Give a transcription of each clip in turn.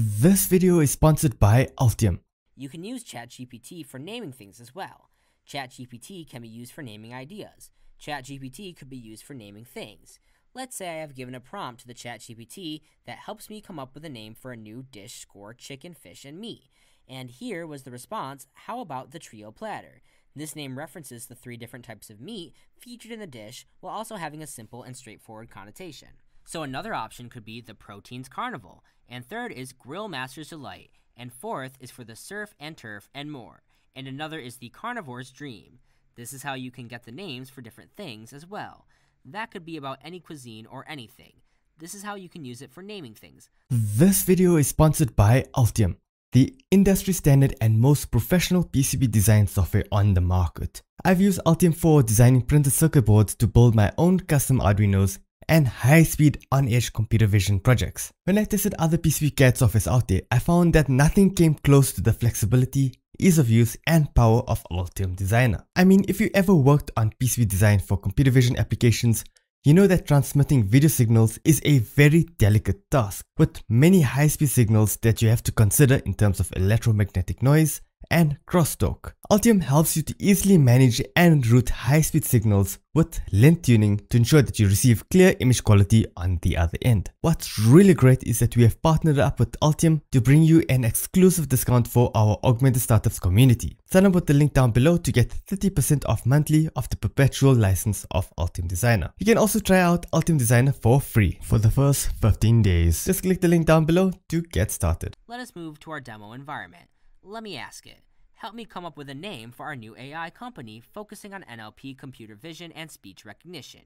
This video is sponsored by Altium. You can use ChatGPT for naming things as well. ChatGPT can be used for naming ideas. ChatGPT could be used for naming things. Let's say I have given a prompt to the ChatGPT that helps me come up with a name for a new dish score chicken, fish, and meat. And here was the response How about the trio platter? This name references the three different types of meat featured in the dish while also having a simple and straightforward connotation. So another option could be the Proteins Carnival, and third is Grill Master's Delight, and fourth is for the surf and turf and more, and another is the Carnivore's Dream. This is how you can get the names for different things as well. That could be about any cuisine or anything. This is how you can use it for naming things. This video is sponsored by Altium, the industry standard and most professional PCB design software on the market. I've used Altium for designing printed circuit boards to build my own custom Arduinos and high-speed on-edge computer vision projects. When I tested other PCB CAD softwares out there, I found that nothing came close to the flexibility, ease of use, and power of Altium Designer. I mean, if you ever worked on PCB design for computer vision applications, you know that transmitting video signals is a very delicate task, with many high-speed signals that you have to consider in terms of electromagnetic noise, and crosstalk. Altium helps you to easily manage and route high-speed signals with length tuning to ensure that you receive clear image quality on the other end. What's really great is that we have partnered up with Altium to bring you an exclusive discount for our Augmented Startups community. Sign up with the link down below to get 30% off monthly of the perpetual license of Altium Designer. You can also try out Altium Designer for free for the first 15 days. Just click the link down below to get started. Let us move to our demo environment. Let me ask it. Help me come up with a name for our new AI company focusing on NLP computer vision and speech recognition.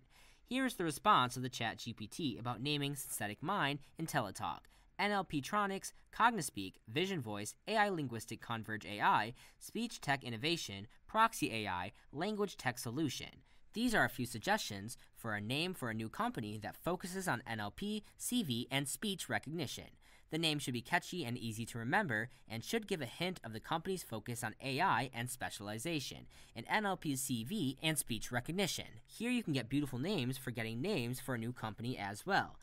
Here's the response of the ChatGPT about naming Synthetic Mind IntelliTalk, NLPtronics, Cognispeak, Vision Voice, AI Linguistic Converge AI, Speech Tech Innovation, Proxy AI, Language Tech Solution. These are a few suggestions for a name for a new company that focuses on NLP, CV, and speech recognition. The name should be catchy and easy to remember and should give a hint of the company's focus on AI and specialization, in NLP's CV and speech recognition. Here you can get beautiful names for getting names for a new company as well.